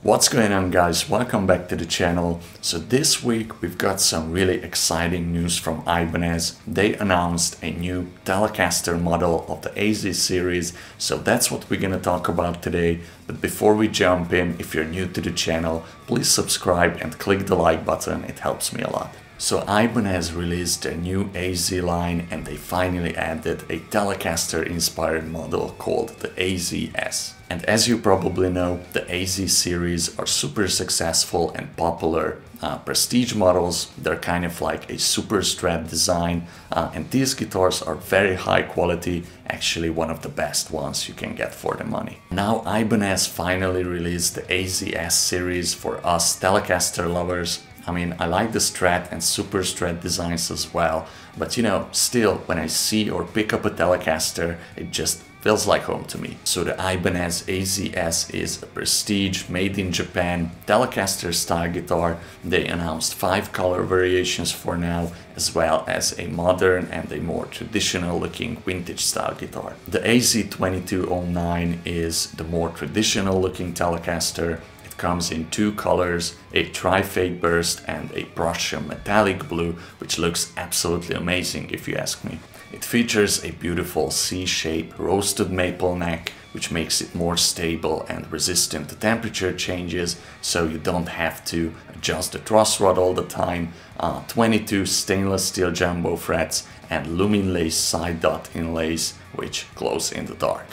What's going on guys, welcome back to the channel. So this week we've got some really exciting news from Ibanez. They announced a new Telecaster model of the AZ series, so that's what we're gonna talk about today. But before we jump in, if you're new to the channel, please subscribe and click the like button, it helps me a lot. So Ibanez released a new AZ line and they finally added a Telecaster inspired model called the AZS. And as you probably know, the AZ series are super successful and popular uh, prestige models. They're kind of like a super strat design uh, and these guitars are very high quality, actually one of the best ones you can get for the money. Now Ibanez finally released the AZS series for us Telecaster lovers I mean, I like the Strat and Super Strat designs as well, but you know, still, when I see or pick up a Telecaster, it just feels like home to me. So the Ibanez AZS is a prestige, made in Japan, Telecaster style guitar. They announced five color variations for now, as well as a modern and a more traditional looking vintage style guitar. The AZ2209 is the more traditional looking Telecaster It comes in two colors, a tri-fade burst and a Prussian metallic blue, which looks absolutely amazing if you ask me. It features a beautiful C-shaped roasted maple neck, which makes it more stable and resistant to temperature changes, so you don't have to adjust the truss rod all the time. Uh, 22 stainless steel jumbo frets and Luminlay side dot inlays, which glows in the dark.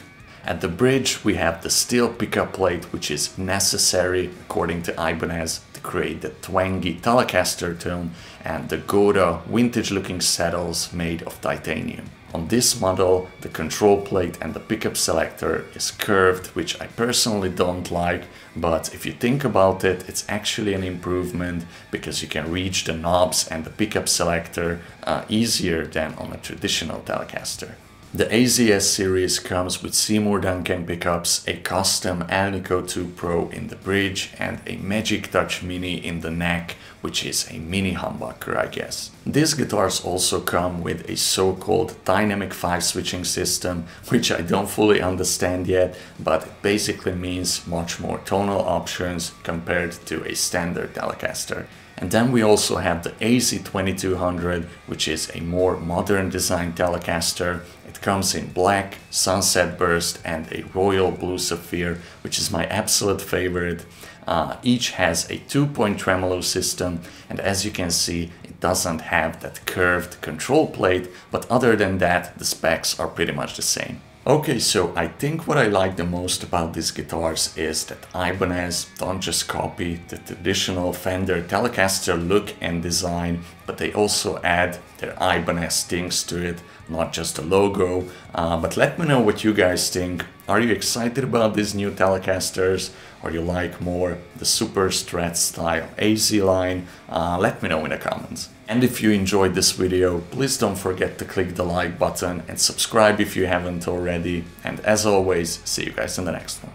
At the bridge we have the steel pickup plate which is necessary according to Ibanez to create the twangy Telecaster tone and the Gotoh vintage looking saddles made of titanium. On this model the control plate and the pickup selector is curved which I personally don't like but if you think about it it's actually an improvement because you can reach the knobs and the pickup selector uh, easier than on a traditional Telecaster. The AZS series comes with Seymour Duncan pickups, a custom Alnico 2 Pro in the bridge and a Magic Touch Mini in the neck, which is a mini humbucker I guess. These guitars also come with a so-called dynamic 5 switching system, which I don't fully understand yet, but it basically means much more tonal options compared to a standard Telecaster. And then we also have the AZ2200, which is a more modern design Telecaster. It comes in black, sunset burst and a royal blue sapphire, which is my absolute favorite. Uh, each has a two-point tremolo system and as you can see it doesn't have that curved control plate but other than that the specs are pretty much the same. Okay, so I think what I like the most about these guitars is that Ibanez don't just copy the traditional Fender Telecaster look and design, but they also add their Ibanez things to it, not just the logo. Uh, but let me know what you guys think. Are you excited about these new Telecasters? Or you like more the Super Strat style AZ line? Uh, let me know in the comments. And if you enjoyed this video, please don't forget to click the like button and subscribe if you haven't already. And as always, see you guys in the next one.